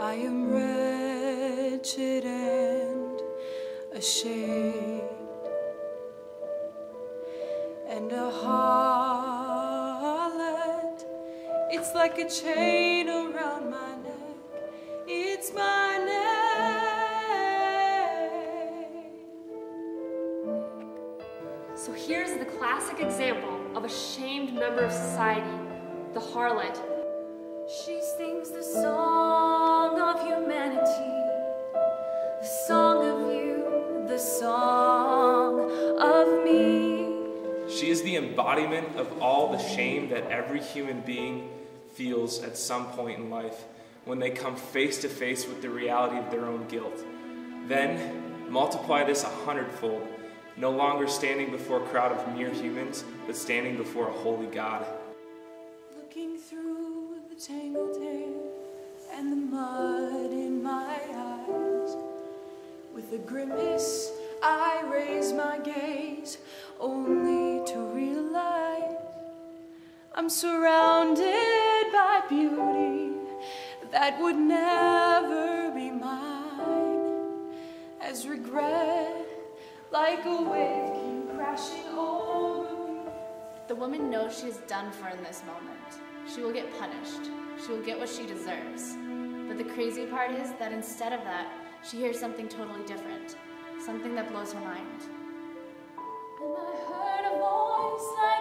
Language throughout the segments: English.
I am wretched and ashamed, and a harlot. It's like a chain around my neck. It's my name. So here's the classic example of a shamed member of society, the harlot. She sings the song She is the embodiment of all the shame that every human being feels at some point in life when they come face to face with the reality of their own guilt. Then multiply this a hundredfold, no longer standing before a crowd of mere humans, but standing before a holy God. Looking through the tangled hair and the mud in my eyes. With a grimace, I raise my gaze I'm surrounded by beauty that would never be mine. As regret, like a wave, came crashing over me. The woman knows she is done for in this moment. She will get punished. She will get what she deserves. But the crazy part is that instead of that, she hears something totally different. Something that blows her mind. And I heard a voice like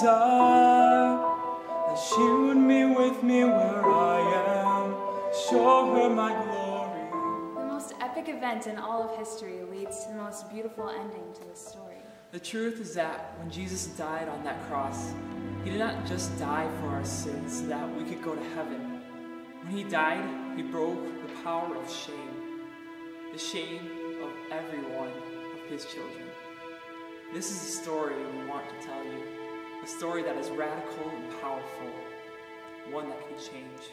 desire that she would meet with me where I am. Show her my glory. The most epic event in all of history leads to the most beautiful ending to the story. The truth is that when Jesus died on that cross, he did not just die for our sins so that we could go to heaven. When he died, he broke the power of shame, the shame of every one of his children. This is a story a story that is radical and powerful, one that can change